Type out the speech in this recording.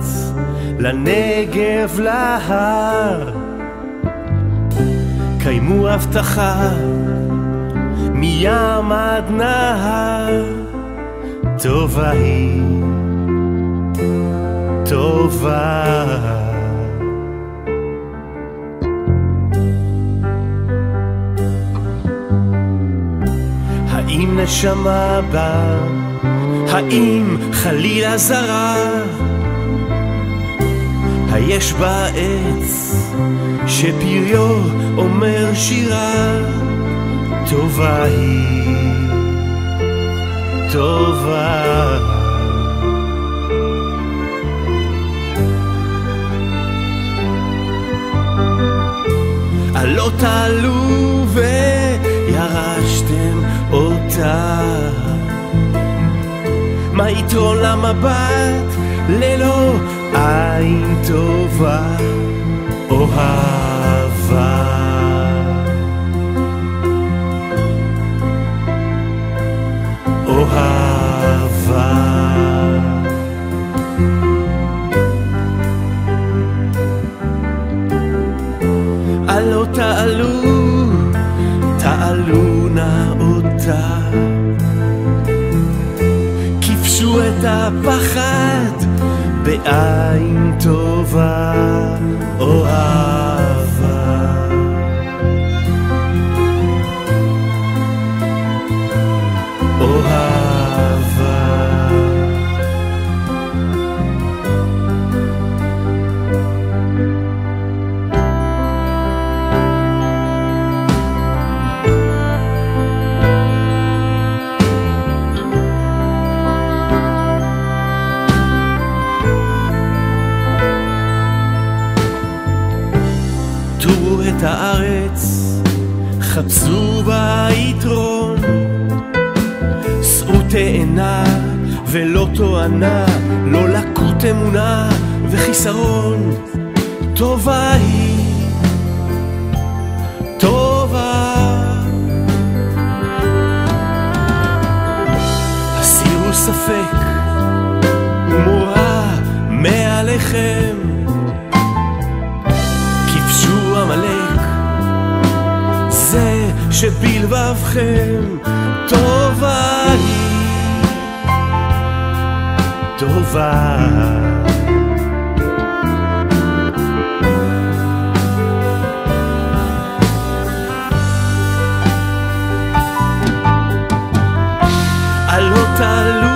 אל הארץ, לנגב, להר. קיימו הבטחה מים עד נהר, טובה היא, טובה. האם נשמה בה? האם חלילה זרה? היש בה עץ שפריו אומר שירה? טובה היא, טובה. עלות תעלו וירשתם אותה. מה יתרון למבט ללא עין טובה, אוהבה. אוהבה. עלו תעלו, תעלו נא אותה. כיבשו את הפחד בעין טובה, אוהבה. טורו את הארץ, חפשו בה יתרון, שאו תאנה ולא תואנה, לא לקות אמונה וחיסרון. טובה היא, טובה. הסירו ספק ומורא מעליכם. שבלבבכם טובה היא, טובה. לא על אותה